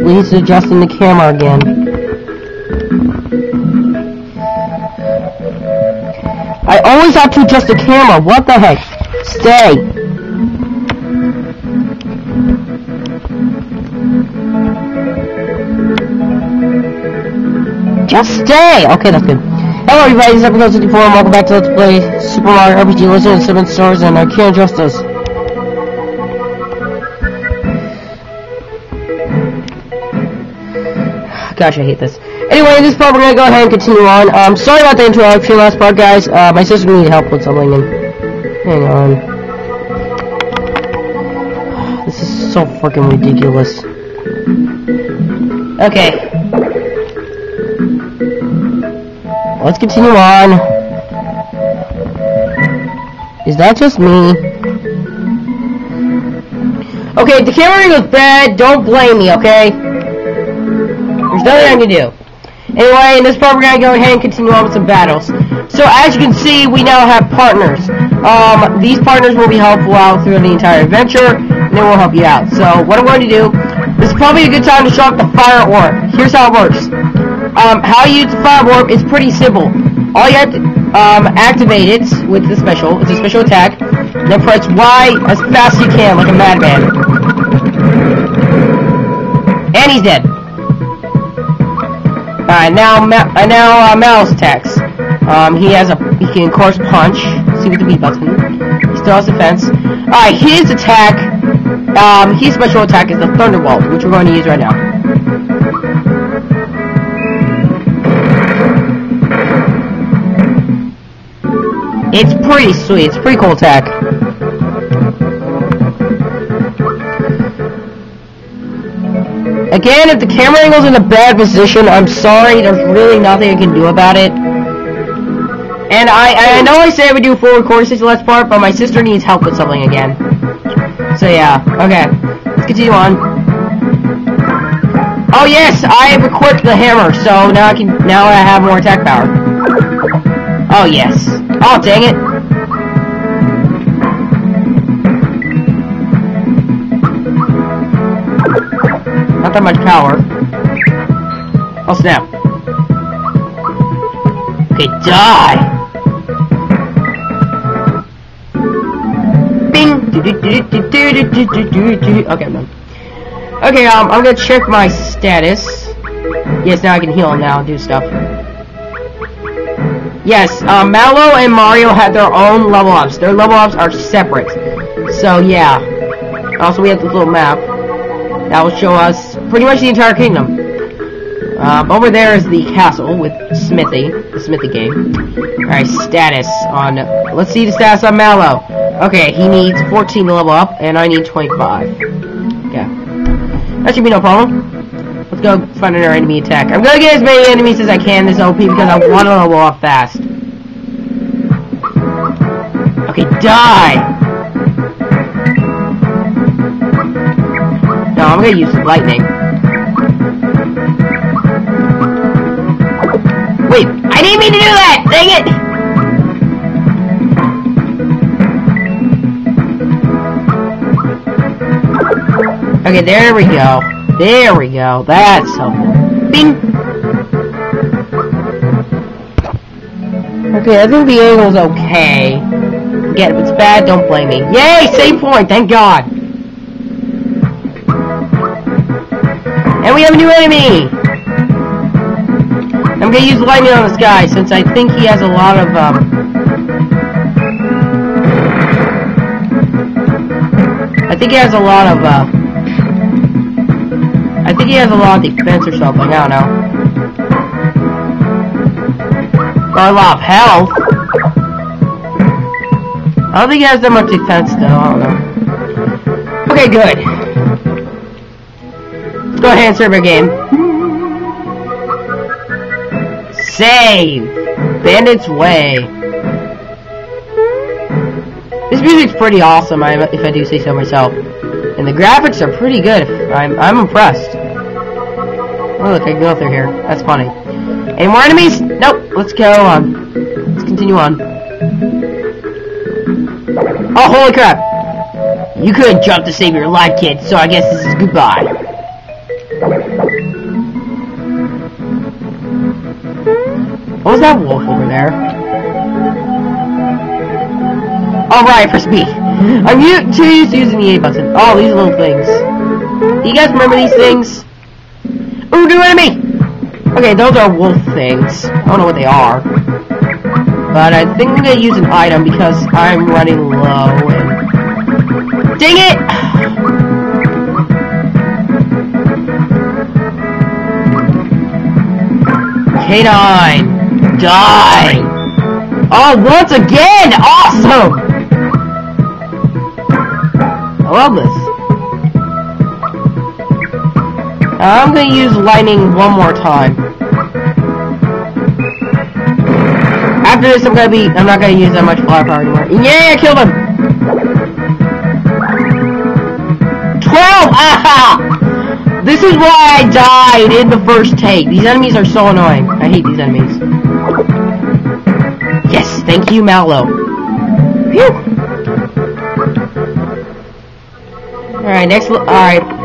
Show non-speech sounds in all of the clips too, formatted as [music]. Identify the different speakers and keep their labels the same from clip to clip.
Speaker 1: Lee's adjusting the camera again. I always have to adjust the camera. What the heck? Stay. Just stay! Okay, that's good. Hello everybody, is episode 64 and welcome back to Let's Play Super Mario RPG Legend of Seven Stars and I can't adjust this. Gosh, I hate this. Anyway, in this part we're gonna go ahead and continue on. Um, sorry about the interruption last part, guys. Uh, my sister needed help with something and... Hang on. This is so freaking ridiculous. Okay. Let's continue on. Is that just me? Okay, the camera goes bad. Don't blame me, okay? There's nothing I can do. Anyway, in this part, we're gonna go ahead and continue on with some battles. So, as you can see, we now have partners. Um, these partners will be helpful out through the entire adventure, and they will help you out. So, what I'm going to do, this is probably a good time to show off the fire orb. Here's how it works. Um, how you use the fire orb is pretty simple. All you have to um, activate it with the special. It's a special attack. Then press Y as fast as you can, like a madman. And he's dead. Alright, now Ma uh, now uh, Mallows attacks. Um, he has a he can of course punch. See with the B button. He still has defense. Alright, his attack, um, his special attack is the Thunderbolt, which we're going to use right now. It's pretty sweet. It's pretty cool tech. Again, if the camera angle's in a bad position, I'm sorry. There's really nothing I can do about it. And I, I know I say I would do recording session last part, but my sister needs help with something again. So yeah, okay. Let's continue on. Oh yes, I have equipped the hammer, so now I can now I have more attack power. Oh yes. Oh dang it. Not that much power. Oh snap. Okay, die! Bing! Okay, I'm. Okay, um, I'm gonna check my status. Yes, now I can heal now and do stuff. Yes, um, Mallow and Mario had their own level ups. Their level ups are separate. So, yeah. Also, we have this little map. That will show us pretty much the entire kingdom. Um, over there is the castle with Smithy, the Smithy gang. Alright, status on... Let's see the status on Mallow. Okay, he needs 14 to level up, and I need 25. Yeah. That should be no problem. Let's go find another enemy attack. I'm gonna get as many enemies as I can this OP because I want to level up fast. Okay, die! No, I'm gonna use lightning. Wait, I didn't mean to do that! Dang it! Okay, there we go. There we go. That's helpful. Bing! Okay, I think the angle's okay. Again, if it's bad, don't blame me. Yay! Save point! Thank God! And we have a new enemy! I'm gonna use lightning on this guy since I think he has a lot of, um... I think he has a lot of, uh... I think he has a lot of defense or something, I don't know. Got a lot of health. I don't think he has that much defense though, I don't know. Okay, good. Let's go ahead and serve our game. Save! Bandit's Way. This music's pretty awesome, if I do say so myself. And the graphics are pretty good. I'm, I'm impressed. Oh, look, I can go through here. That's funny. Any more enemies? Nope. Let's go on. Let's continue on. Oh, holy crap! You couldn't jump to save your life, kid, so I guess this is goodbye. What was that wolf over there? Alright, for speed. I'm too used to using the A button. Oh, these little things. Do you guys remember these things? Ooh, new enemy! Okay, those are wolf things. I don't know what they are. But I think I'm gonna use an item because I'm running low and... Dang it! Canine! Die! Oh, once again! Awesome! I love this. I'm gonna use lightning one more time. After this, I'm gonna be, I'm not gonna use that much firepower anymore. Yeah, I killed him! 12! Ah! This is why I died in the first take. These enemies are so annoying. I hate these enemies. Yes, thank you, Mallow. Phew! Alright, next, alright.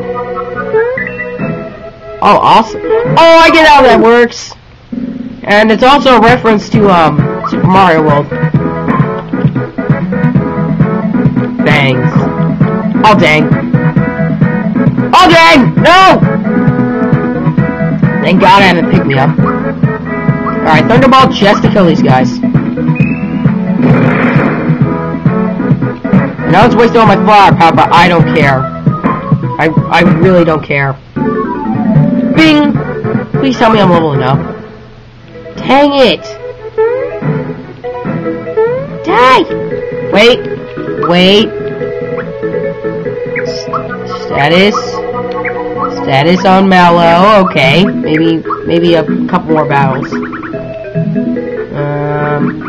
Speaker 1: Oh, awesome. Oh, I get how that works. And it's also a reference to, um, Super Mario World. Bangs. Oh, dang. Oh, dang! No! Thank God I haven't picked me up. Alright, Thunderbolt just to kill these guys. Know it's wasting all my flower power, but I don't care. I, I really don't care. Bing! Please tell me I'm level enough. Dang it! Die! Wait. Wait. S status. Status on Mallow. Okay. Maybe, maybe a couple more battles. Um...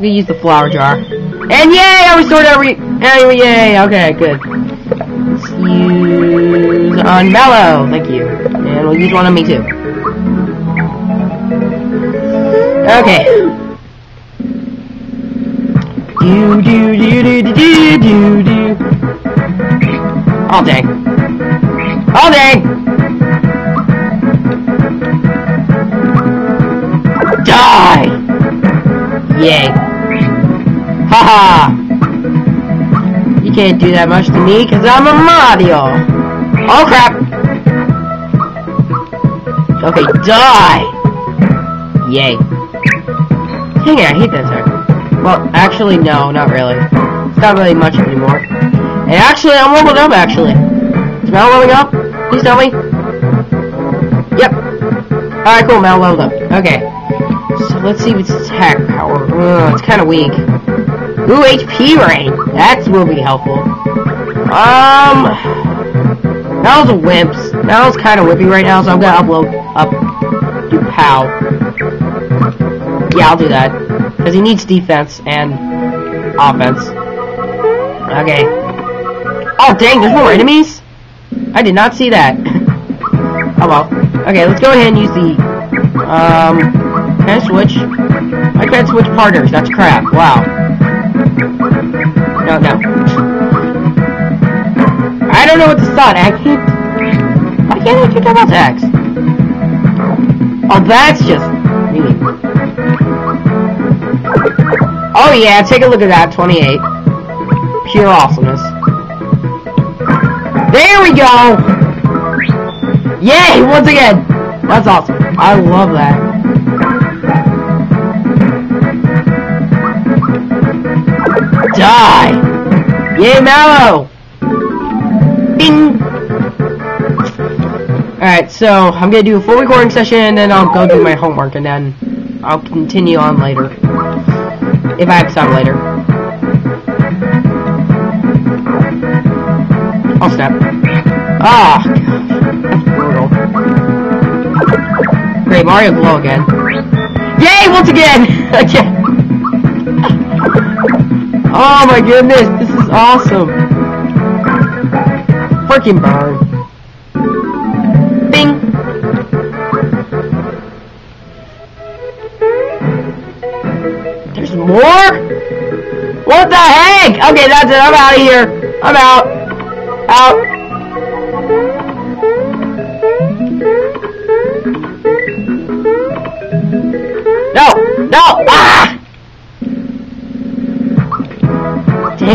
Speaker 1: We use the flower jar. And yay! I restored every... every yay! Okay, good. Let's use on Mallow. Thank you. And we'll use one on me too. Okay. Do do do do do do do do. Oh dang. Oh dang! Die! Yay. Haha! You can't do that much to me, because I'm a Mario! Oh crap! Okay, die! Yay. Dang it, I hate that attack. Well, actually, no, not really. It's not really much anymore. And actually, I'm leveled up, actually. Is Mal leveling up? Please tell me. Yep. Alright, cool, Mal leveled up. Okay. So let's see if its attack power. Ugh, it's kind of weak. Ooh, HP rain. That will be helpful. Um, Mal's a wimps. Mal's kind of whippy right now, so I'm gonna upload up do POW. Yeah, I'll do that because he needs defense and offense. Okay. Oh dang, there's more enemies. I did not see that. [laughs] oh well. Okay, let's go ahead and use the um. Can I switch? I can't switch partners. That's crap. Wow. No, no. I don't know what to start. I can't. Why can't I do double attacks? Oh, that's just mean. Oh yeah, take a look at that. 28. Pure awesomeness. There we go! Yay! Once again! That's awesome. I love that. Die! Yay, Mallow! Bing! Alright, so I'm gonna do a full recording session, and then I'll go do my homework, and then I'll continue on later. If I have time later. I'll snap. Ah, brutal. Great, Mario Glow again. Yay, once again! [laughs] again! Oh my goodness, this is awesome. Freaking burn. Bing. There's more? What the heck? Okay, that's it. I'm out of here. I'm out. Out.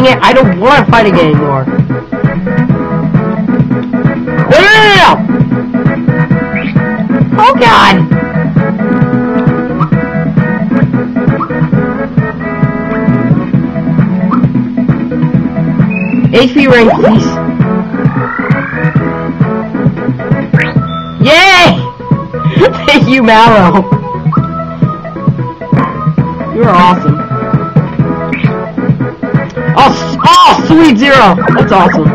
Speaker 1: Dang it, I don't want to fight again anymore. No, no, no! Oh god! HP rain, please. Yay! [laughs] Thank you, Mallow. You're awesome. Sweet zero. That's awesome.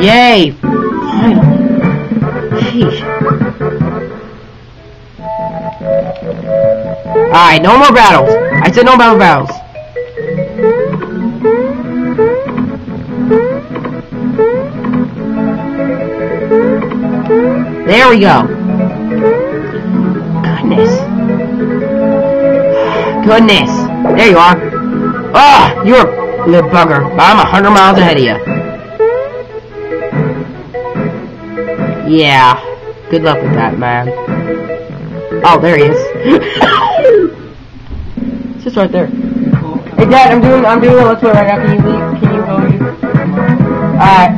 Speaker 1: Yay! Alright, no more battles. I said no more battles. There we go. Goodness. There you are. Ah, you're a little bugger. But I'm a hundred miles ahead of you. Yeah. Good luck with that, man. Oh, there he is. it's [coughs] just right there. Hey, Dad, I'm doing, I'm doing a let's play right now. Can you leave? Can you go? Alright.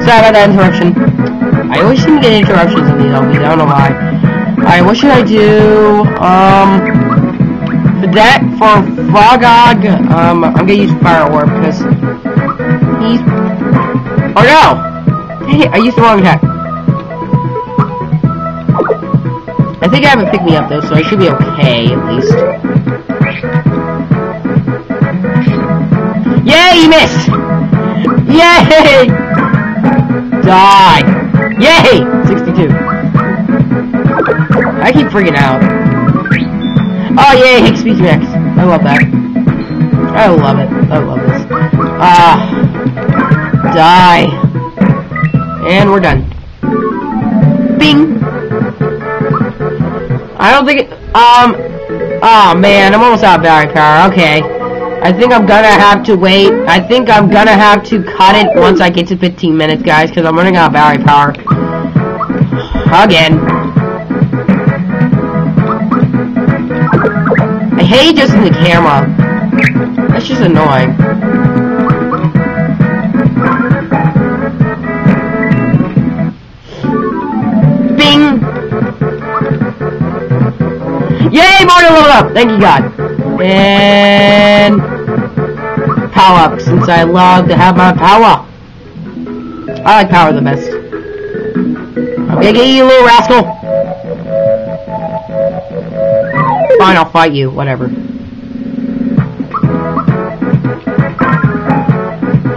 Speaker 1: Sorry about that interruption. I always seem to get interruptions in these LBs. I don't know why. Alright, what should I do? Um, for that, for Frogog, um, I'm gonna use Fire Orb because he's. Oh no! Hey, I used the wrong attack. I think I haven't picked me up though, so I should be okay at least. Yay, you missed! Yay! Die! Yay! 62. Freaking out. Oh yay, Higgs Speech Max. I love that. I love it. I love this. Ah. die. And we're done. Bing! I don't think it, um, oh man, I'm almost out of battery power, okay. I think I'm gonna have to wait, I think I'm gonna have to cut it once I get to 15 minutes, guys, because I'm running out of battery power. Again. I just in the camera. That's just annoying. Bing! Yay, Mario leveled up! Thank you, God. And... Power up, since I love to have my power. I like power the best. Get you, little rascal. Fine, I'll fight you. Whatever.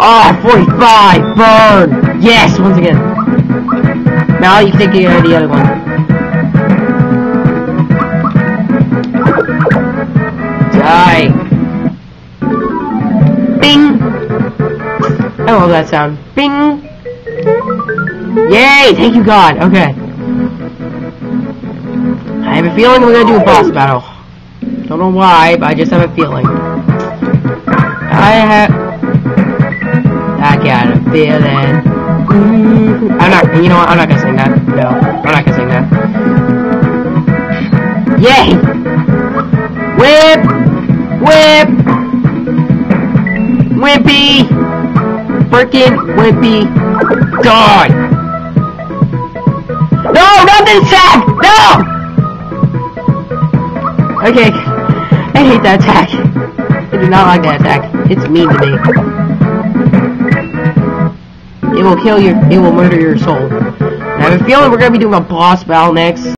Speaker 1: Oh, 45! Burn! Yes, once again. Now you take the, the other one. Die. Bing! I love that sound. Bing! Yay! Thank you, God. Okay. I have a feeling we're gonna do a boss battle. Don't know why, but I just have a feeling. I have... I got a feeling. Mm, I'm not, you know what, I'm not gonna sing that. No, I'm not gonna sing that. Yay! Whip! Whip! Whippy! Frickin' Whippy! Die! No, not this attack! No! Okay, I hate that attack. I do not like that attack. It's mean to me. It will kill your, it will murder your soul. I have a feeling we're gonna be doing a boss battle next.